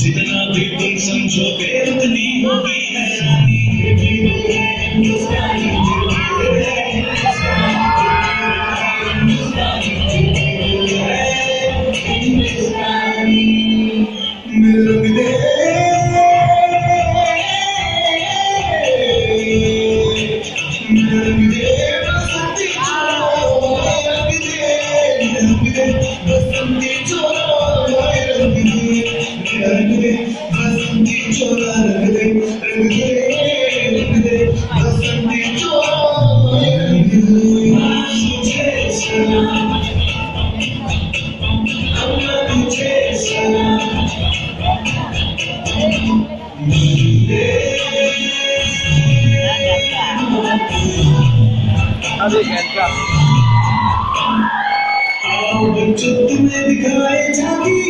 Jitna dil samjho, bhi utni hobi hai. How's it, Ed? चुटकी में दिखाए जाती